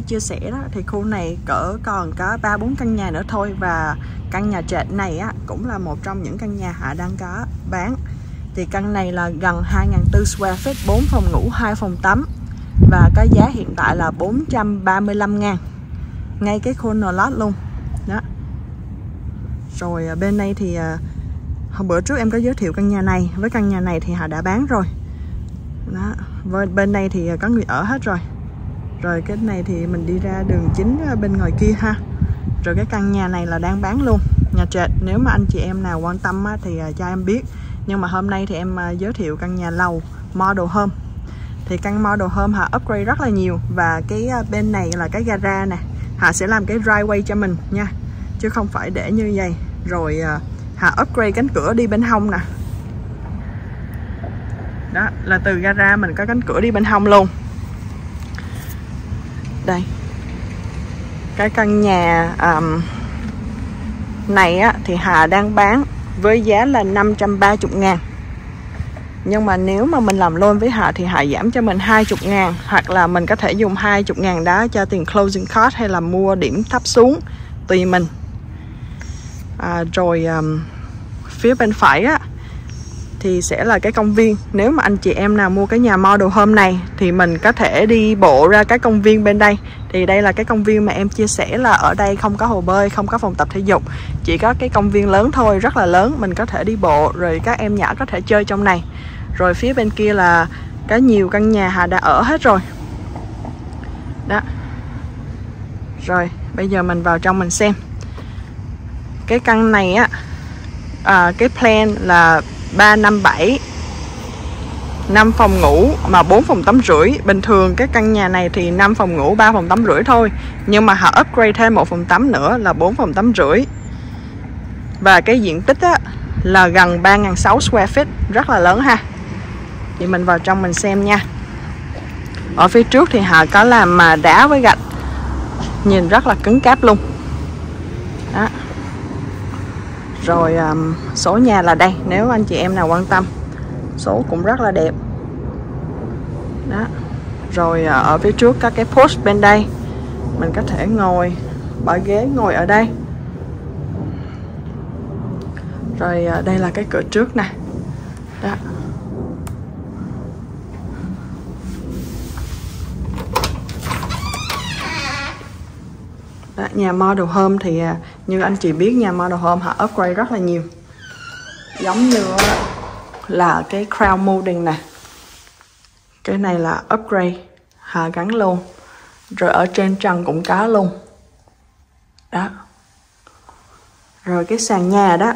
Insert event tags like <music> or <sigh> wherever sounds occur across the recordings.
có chia sẻ đó, thì khu này cỡ còn có ba bốn căn nhà nữa thôi. Và căn nhà trệt này á, cũng là một trong những căn nhà Hạ đang có bán. Thì căn này là gần 2.400 square feet 4 phòng ngủ 2 phòng tắm. Và cái giá hiện tại là 435 ngàn. Ngay cái khu lot luôn. Đó. Rồi à, bên đây thì à, hôm bữa trước em có giới thiệu căn nhà này. Với căn nhà này thì họ đã bán rồi. Đó. Bên bên đây thì à, có người ở hết rồi rồi cái này thì mình đi ra đường chính ờ, bên ngoài kia ha. Rồi cái căn nhà này là đang bán luôn. Nhà trệt nếu mà anh chị em nào quan tâm á, thì ờ, cho em biết. Nhưng mà hôm nay thì em ờ, giới thiệu căn nhà lầu model home. Thì căn model home họ upgrade rất là nhiều và cái bên này là cái gara nè. Họ sẽ làm cái driveway cho mình nha chứ không phải để như vậy. Rồi họ upgrade cánh cửa đi bên hông nè. Đó là từ gara mình có cánh cửa đi bên hông luôn đây. Cái căn nhà um, này á, thì Hà đang bán với giá là 530 ngàn. Nhưng mà nếu mà mình làm loan với Hà thì Hà giảm cho mình 20 ngàn hoặc là mình có thể dùng 20 ngàn đó cho tiền closing cost hay là mua điểm thấp xuống tùy mình. À, rồi um, phía bên phải á thì sẽ là cái công viên. Nếu mà anh chị em nào mua cái nhà model home này thì mình có thể đi bộ ra cái công viên bên đây. Thì đây là cái công viên mà em chia sẻ là ở đây không có hồ bơi không có phòng tập thể dục. Chỉ có cái công viên lớn thôi rất là lớn. Mình có thể đi bộ rồi các em nhỏ có thể chơi trong này. Rồi phía bên kia là có nhiều căn nhà Hà đã ở hết rồi. Đó. Rồi bây giờ mình vào trong mình xem. Cái căn này á à, cái plan là 357 5 phòng ngủ mà 4 phòng tắm rưỡi. Bình thường cái căn nhà này thì 5 phòng ngủ 3 phòng tắm rưỡi thôi. Nhưng mà họ upgrade thêm một phòng tắm nữa là 4 phòng tắm rưỡi. Và cái diện tích á, là gần 3.600 square feet Rất là lớn ha. Thì mình vào trong mình xem nha. Ở phía trước thì họ có làm mà đá với gạch. Nhìn rất là cứng cáp luôn. Đó rồi um, số nhà là đây nếu anh chị em nào quan tâm. Số cũng rất là đẹp. Đó. Rồi uh, ở phía trước các cái post bên đây. Mình có thể ngồi bỏ ghế ngồi ở đây. Rồi uh, đây là cái cửa trước nè. Đó. Nhà model home thì à, như anh chị biết nhà model home họ upgrade rất là nhiều. Giống như là cái crown molding nè. Cái này là upgrade họ gắn luôn. Rồi ở trên trần cũng có luôn. Đó. Rồi cái sàn nhà đó.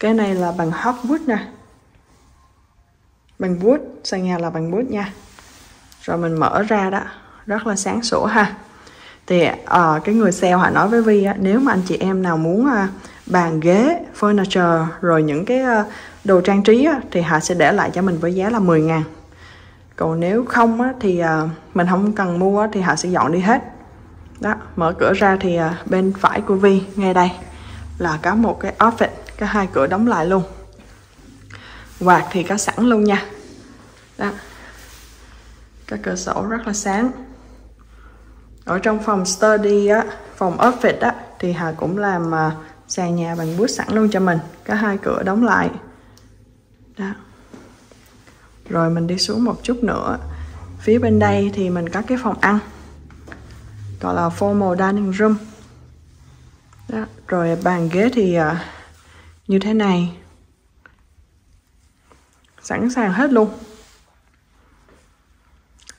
Cái này là bằng hardwood nè. Bằng wood, sàn nhà là bằng wood nha. Rồi mình mở ra đó. Rất là sáng sủa ha thì uh, cái người sale họ nói với Vi á, nếu mà anh chị em nào muốn uh, bàn ghế, furniture rồi những cái uh, đồ trang trí á, thì họ sẽ để lại cho mình với giá là 10 ngàn. Còn nếu không á, thì uh, mình không cần mua á, thì họ sẽ dọn đi hết. Đó mở cửa ra thì uh, bên phải của Vi ngay đây là có một cái office có hai cửa đóng lại luôn. Quạt thì có sẵn luôn nha. Đó. Các cửa sổ rất là sáng ở trong phòng study á phòng office á thì hà cũng làm à, uh, sàn nhà bằng bút sẵn luôn cho mình. Có hai cửa đóng lại. Đó. Rồi mình đi xuống một chút nữa. Phía bên đây thì mình có cái phòng ăn gọi là formal dining room. Đó. rồi bàn ghế thì uh, như thế này. Sẵn sàng hết luôn.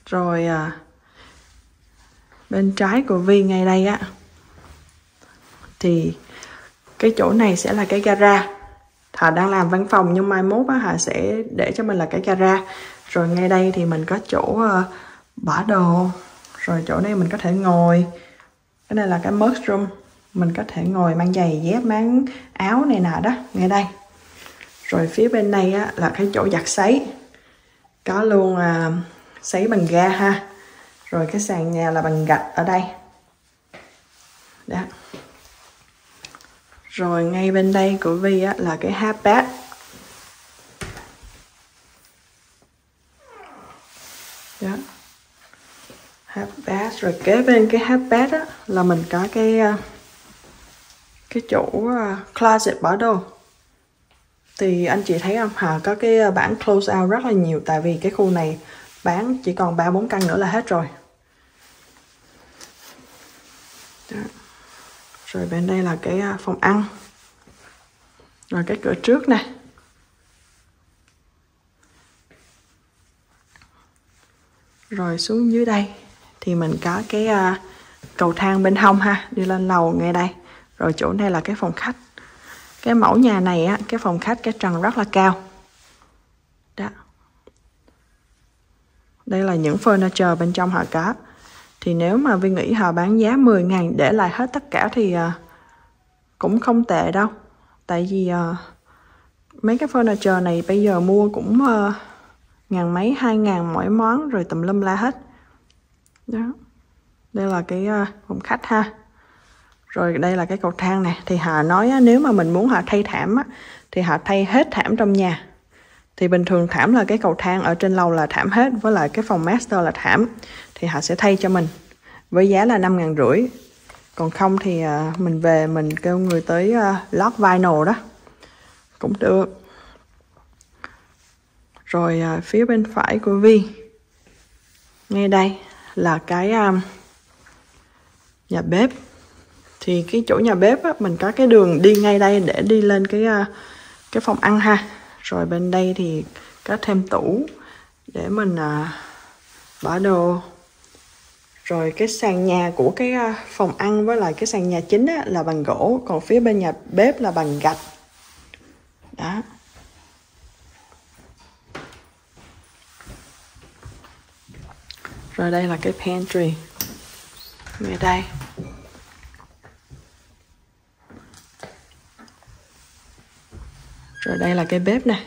Rồi uh, bên trái của Vi ngay đây á. Thì cái chỗ này sẽ là cái gara. Hà đang làm văn phòng nhưng mai mốt á Hà sẽ để cho mình là cái gara. Rồi ngay đây thì mình có chỗ uh, bỏ đồ. Rồi chỗ này mình có thể ngồi. Cái này là cái merch room. Mình có thể ngồi mang giày dép mang áo này nọ đó ngay đây. Rồi phía bên này á, là cái chỗ giặt sấy. Có luôn uh, sấy bằng ga ha rồi cái sàn nhà là bằng gạch ở đây. Đó. Rồi ngay bên đây của Vi á, là cái half bath đó. Half bath rồi kế bên cái half bath á là mình có cái ờ, cái chỗ ờ, closet bỏ đồ. Thì anh chị thấy không? Hà có cái ờ, bản bảng close out rất là nhiều tại vì cái khu này bán chỉ còn ba bốn căn nữa là hết rồi. Đó. rồi bên đây là cái à, phòng ăn. Rồi cái cửa trước nè rồi xuống dưới đây thì mình có cái uh, cầu thang bên hông ha đi lên lầu ngay đây. Rồi chỗ này là cái phòng khách. Cái mẫu nhà này á cái phòng khách cái trần rất là cao. Đó. Đây là những furniture bên trong họ có thì nếu mà Vi nghĩ họ bán giá 10 ngàn để lại hết tất cả thì uh, cũng không tệ đâu. Tại vì uh, mấy cái furniture này bây giờ mua cũng uh, ngàn mấy hai ngàn mỗi món rồi tùm lum la hết. Đó. Đây là cái uh, phòng khách ha. Rồi đây là cái cầu thang nè. Thì họ nói á, nếu mà mình muốn họ thay thảm á, thì họ thay hết thảm trong nhà. Thì bình thường thảm là cái cầu thang ở trên lầu là thảm hết với lại cái phòng master là thảm thì họ sẽ thay cho mình. Với giá là năm ngàn rưỡi. Còn không thì à, mình về mình kêu người tới à, lót vinyl đó. Cũng được. Rồi à, phía bên phải của Vi. Ngay đây là cái nhà bếp. Thì cái chỗ nhà bếp á, mình có cái đường đi ngay đây để đi lên cái cái phòng ăn ha. Rồi bên đây thì có thêm tủ để mình bỏ đồ rồi cái sàn nhà của cái ờ, phòng ăn với lại cái sàn nhà chính á, là bằng gỗ còn phía bên nhà bếp là bằng gạch. Đó. Rồi đây là cái pantry. Về đây. Rồi đây là cái bếp này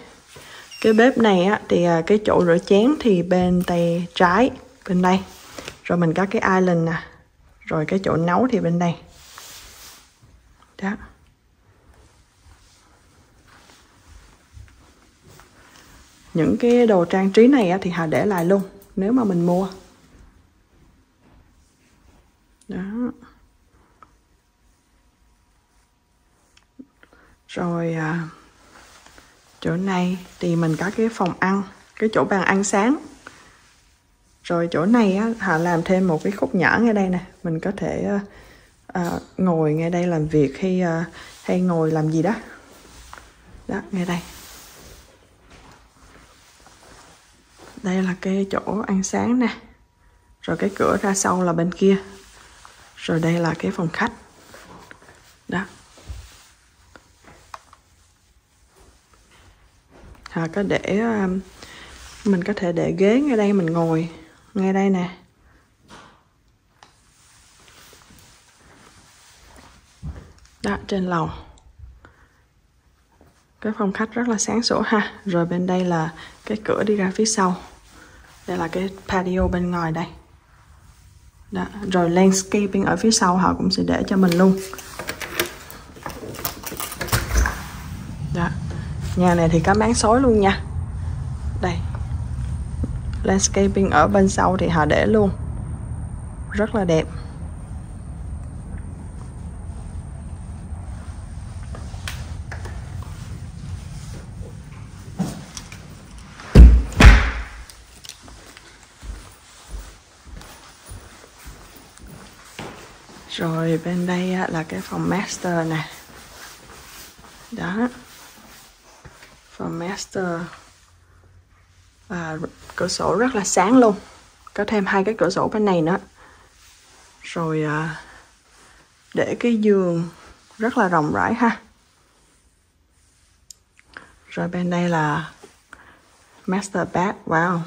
cái bếp này á thì ờ, cái chỗ rửa chén thì bên tay trái bên đây rồi mình có cái island nè. Rồi cái chỗ nấu thì bên đây. Đó. Những cái đồ trang trí này thì họ để lại luôn, nếu mà mình mua. Đó. Rồi à, chỗ này thì mình có cái phòng ăn, cái chỗ bàn ăn sáng rồi chỗ này á, họ làm thêm một cái khúc nhỏ ngay đây nè. Mình có thể uh, ngồi ngay đây làm việc hay uh, hay ngồi làm gì đó. Đó ngay đây. Đây là cái chỗ ăn sáng nè. Rồi cái cửa ra sau là bên kia. Rồi đây là cái phòng khách. Đó. Họ có để mình có thể để ghế ngay đây mình ngồi ngay đây nè. Đó, trên lầu. Cái phòng khách rất là sáng sủa ha. Rồi bên đây là cái cửa đi ra phía sau. Đây là cái patio bên ngoài đây. Đó. rồi landscaping ở phía sau họ cũng sẽ để cho mình luôn. Đó. Nhà này thì có máng xối luôn nha. Đây landscaping ở bên sau thì họ để luôn. Rất là đẹp. Rồi bên đây là cái phòng master nè. Đó. Phòng master à, cửa sổ rất là sáng luôn. Có thêm hai cái cửa sổ bên này nữa. Rồi à, để cái giường rất là rộng rãi ha. Rồi bên đây là master bath wow.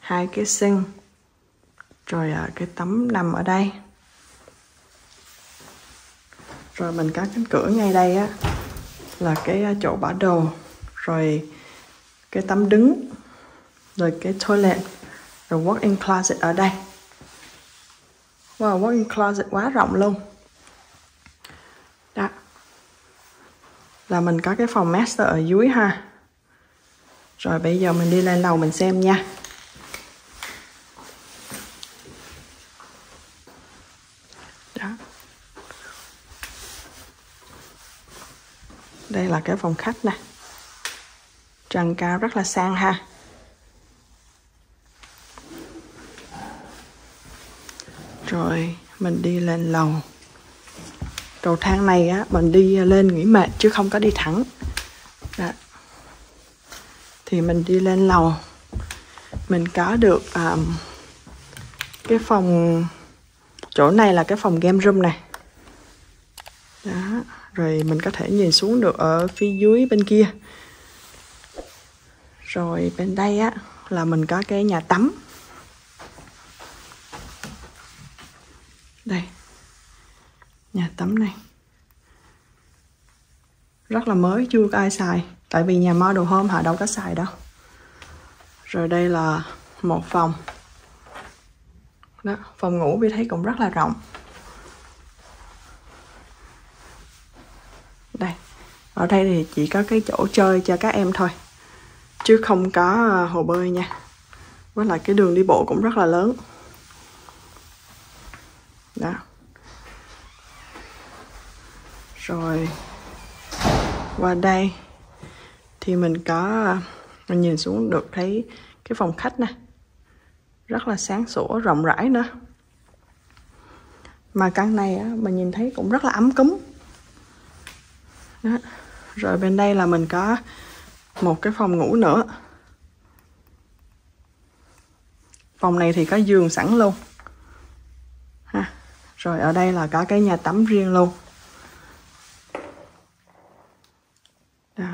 Hai cái sink. Rồi à, cái tấm nằm ở đây. Rồi mình có cánh cửa ngay đây á là cái à, chỗ bỏ đồ. Rồi cái tấm đứng rồi cái toilet, rồi walk-in closet ở đây. Wow, walk-in closet quá rộng luôn. Đó. Là mình có cái phòng master ở dưới ha. Rồi bây giờ mình đi lên lầu mình xem nha. Đó. Đây là cái phòng khách nè. Trần cao rất là sang ha. Rồi mình đi lên lầu. Cầu thang này á mình đi lên nghỉ mệt chứ không có đi thẳng. Đó. thì mình đi lên lầu. Mình có được um, cái phòng chỗ này là cái phòng game room này. Đó rồi mình có thể nhìn xuống được ở phía dưới bên kia. Rồi bên đây á là mình có cái nhà tắm. Đây. Nhà tắm này. Rất là mới, chưa có ai xài. Tại vì nhà model home họ đâu có xài đâu. Rồi đây là một phòng. Đó, phòng ngủ vi thấy cũng rất là rộng. Đây, ở đây thì chỉ có cái chỗ chơi cho các em thôi. Chứ không có à, hồ bơi nha. Với lại cái đường đi bộ cũng rất là lớn đó. Rồi qua đây thì mình có mình nhìn xuống được thấy cái phòng khách nè. Rất là sáng sủa rộng rãi nữa. Mà căn này á, mình nhìn thấy cũng rất là ấm cúng. Đó. rồi bên đây là mình có một cái phòng ngủ nữa. Phòng này thì có giường sẵn luôn rồi ở đây là có cái nhà tắm riêng luôn. Đó.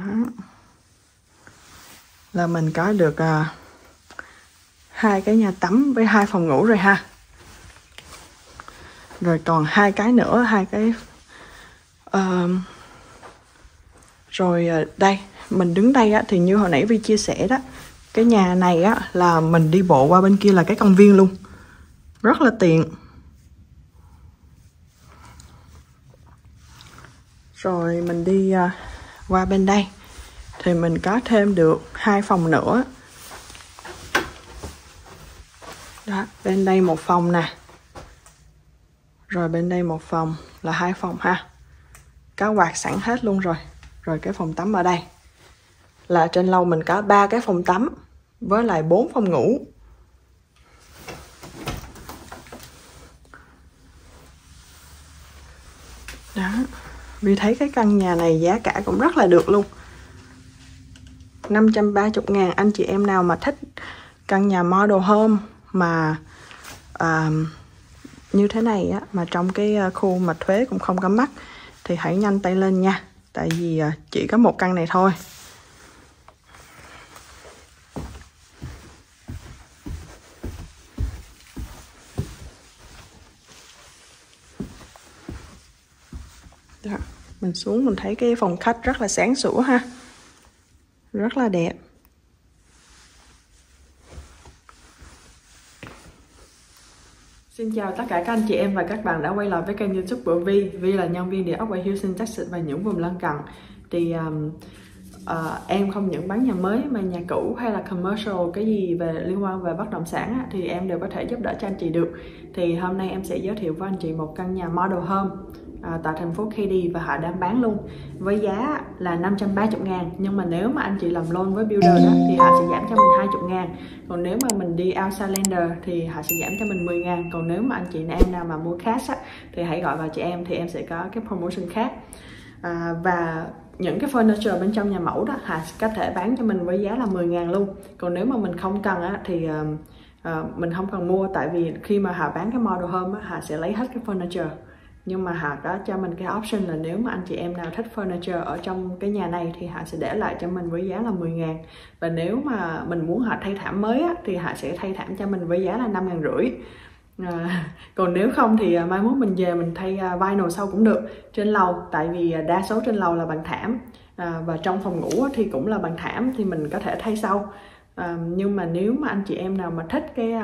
Là mình có được à, hai cái nhà tắm với hai phòng ngủ rồi ha. Rồi còn hai cái nữa hai cái uh, rồi à, đây mình đứng đây á, thì như hồi nãy Vi chia sẻ đó cái nhà này á là mình đi bộ qua bên kia là cái công viên luôn. Rất là tiện. Rồi mình đi uh, qua bên đây. Thì mình có thêm được hai phòng nữa. Đó bên đây một phòng nè. Rồi bên đây một phòng là hai phòng ha. Có quạt sẵn hết luôn rồi. Rồi cái phòng tắm ở đây. Là trên lầu mình có ba cái phòng tắm với lại bốn phòng ngủ. Đó vì thấy cái căn nhà này giá cả cũng rất là được luôn. 530 ngàn anh chị em nào mà thích căn nhà model home mà uh, như thế này á mà trong cái à, khu mà thuế cũng không có mắc thì hãy nhanh tay lên nha. Tại vì à, chỉ có một căn này thôi. Mình xuống mình thấy cái phòng khách rất là sáng sủa ha. Rất là đẹp. Xin chào tất cả các anh chị em và các bạn đã quay lại với kênh youtube của Vi. Vi là nhân viên địa ốc ở Houston, Texas và những vùng lân cận. Thì um, uh, em không những bán nhà mới mà nhà cũ hay là commercial cái gì về liên quan về bất động sản á, thì em đều có thể giúp đỡ cho anh chị được. Thì hôm nay em sẽ giới thiệu với anh chị một căn nhà model home à, tại thành phố KD và họ đang bán luôn với giá là 530 ngàn. Nhưng mà nếu mà anh chị làm loan với builder đó, thì họ sẽ giảm cho mình 20 ngàn. Còn nếu mà mình đi outside lender thì họ sẽ giảm cho mình 10 ngàn. Còn nếu mà anh chị em nào mà mua cash á, thì hãy gọi vào chị em thì em sẽ có cái promotion khác. À, và những cái furniture bên trong nhà mẫu đó họ có thể bán cho mình với giá là 10 ngàn luôn. Còn nếu mà mình không cần á, thì uh, uh, mình không cần mua. Tại vì khi mà họ bán cái model home á, họ sẽ lấy hết cái furniture nhưng mà họ đã cho mình cái option là nếu mà anh chị em nào thích furniture ở trong cái nhà này thì họ sẽ để lại cho mình với giá là 10 ngàn. Và nếu mà mình muốn họ thay thảm mới á, thì họ sẽ thay thảm cho mình với giá là 5 ngàn rưỡi. À, <laughs> còn nếu không thì à, mai mốt mình về mình thay à, vinyl sau cũng được trên lầu tại vì à, đa số trên lầu là bằng thảm. À, và trong phòng ngủ thì cũng là bằng thảm thì mình có thể thay sau. À, nhưng mà nếu mà anh chị em nào mà thích cái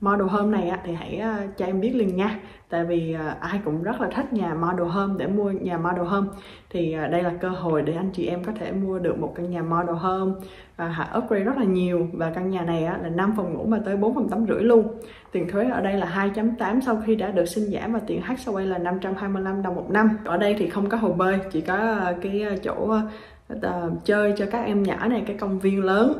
model home này á, thì hãy ờ, cho em biết liền nha. Tại vì ờ, ai cũng rất là thích nhà model home để mua nhà model home. Thì ờ, đây là cơ hội để anh chị em có thể mua được một căn nhà model home và hạ upgrade rất là nhiều. Và căn nhà này á, là 5 phòng ngủ mà tới 4 phòng tắm rưỡi luôn. Tiền thuế ở đây là 2.8 sau khi đã được xin giảm và tiền HSA là 525 đồng một năm. Ở đây thì không có hồ bơi chỉ có cái chỗ chơi cho các em nhỏ này cái công viên lớn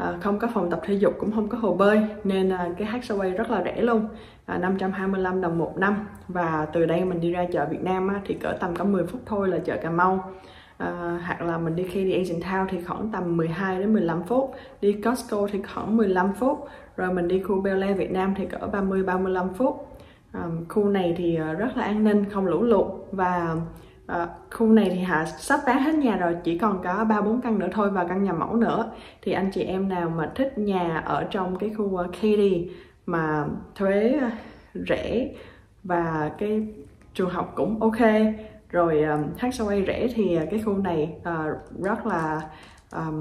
à, không có phòng tập thể dục cũng không có hồ bơi nên à, cái hát quay rất là rẻ luôn à, 525 đồng một năm. Và từ đây mình đi ra chợ Việt Nam á, thì cỡ tầm có 10 phút thôi là chợ Cà Mau. À, hoặc là mình đi khi Asian Town thì khoảng tầm 12 đến 15 phút đi Costco thì khoảng 15 phút rồi mình đi khu Bel Air Việt Nam thì cỡ 30 35 phút. À, khu này thì à, rất là an ninh không lũ lụt. Và À, khu này thì Hạ sắp bán hết nhà rồi chỉ còn có ba bốn căn nữa thôi và căn nhà mẫu nữa. Thì anh chị em nào mà thích nhà ở trong cái khu ờ, Katy mà thuế ờ, rẻ và cái trường học cũng ok rồi um, HSA rẻ thì cái khu này uh, rất là um,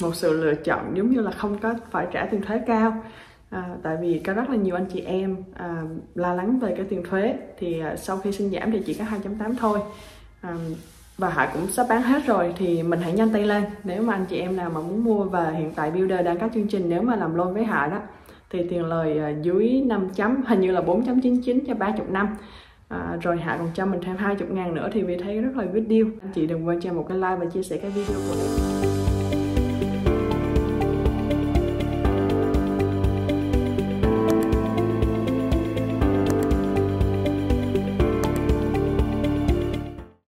một sự lựa chọn giống như là không có phải trả tiền thuế cao. À, tại vì có rất là nhiều anh chị em à, lo lắng về cái tiền thuế thì à, sau khi xin giảm thì chỉ có 2.8 thôi và Hải cũng sắp bán hết rồi thì mình hãy nhanh tay lên. Nếu mà anh chị em nào mà muốn mua và hiện tại builder đang có chương trình nếu mà làm loan với Hải đó thì tiền lời ờ, dưới 5 chấm hình như là 4.99 cho 30 năm. À, rồi Hạ còn cho mình thêm 20 ngàn nữa thì vì thấy rất là good deal. Anh chị đừng quên cho một cái like và chia sẻ cái video của mình